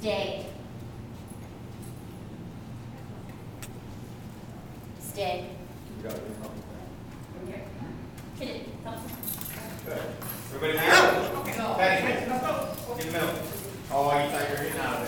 Stay. Stay. You got it. Hit it. Okay. Everybody now? Patty, Get the milk. Oh, you thought you were getting out.